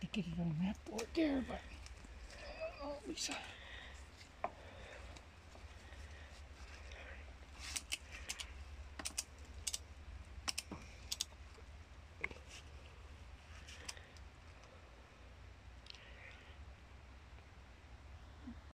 To get it on that board there, but oh, Lisa.